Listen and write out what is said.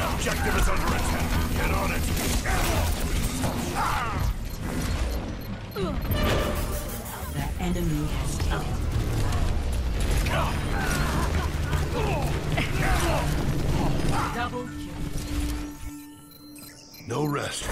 Objective is under attack. Get on it. The enemy has killed. Double kill. No rest.